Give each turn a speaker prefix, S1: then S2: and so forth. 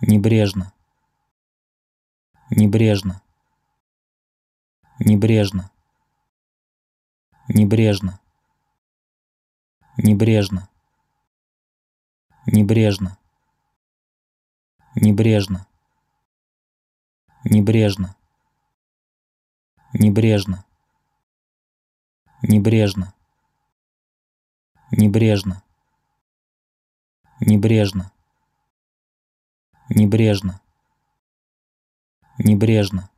S1: небрежно небрежно небрежно небрежно небрежно небрежно небрежно небрежно небрежно небрежно небрежно небрежно небрежно. Небрежно